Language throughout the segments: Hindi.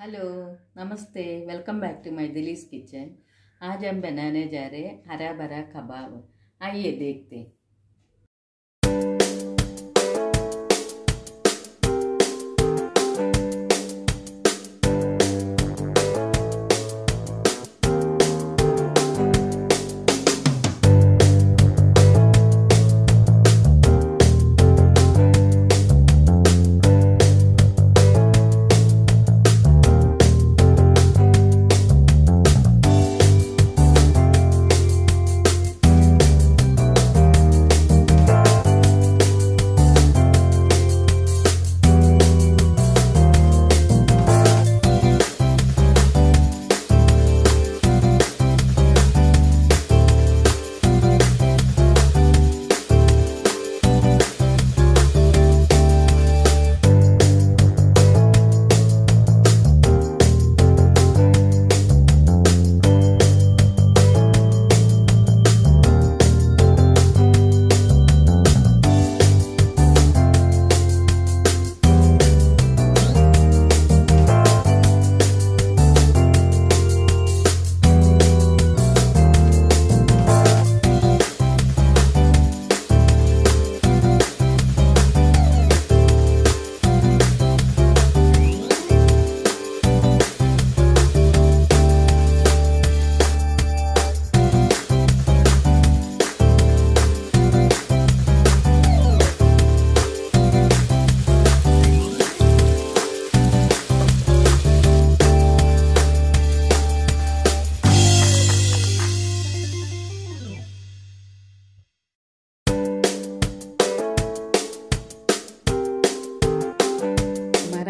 हेलो नमस्ते वेलकम बैक टू माय दिलीज किचन आज हम बनाने जा रहे हरा भरा कबाब। आइए देखते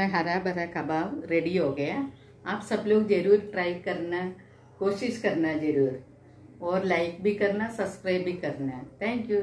हमारा हरा भरा कबाब रेडी हो गया। आप सब लोग ज़रूर ट्राई करना, कोशिश करना ज़रूर। और लाइक भी करना सब्सक्राइब भी करना। Thank you